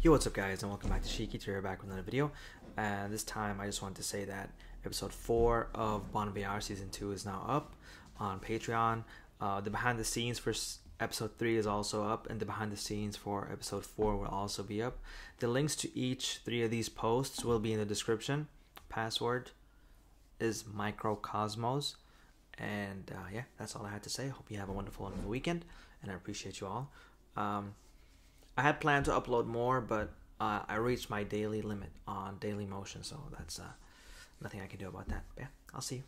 Yo, what's up, guys, and welcome back to Shiki. Here back with another video. And this time, I just wanted to say that episode four of Bon Voyage season two is now up on Patreon. Uh, the behind the scenes for episode three is also up, and the behind the scenes for episode four will also be up. The links to each three of these posts will be in the description. Password is microcosmos. And uh, yeah, that's all I had to say. Hope you have a wonderful, wonderful weekend, and I appreciate you all. Um, I had planned to upload more, but uh, I reached my daily limit on Daily Motion, so that's uh, nothing I can do about that. But yeah, I'll see you.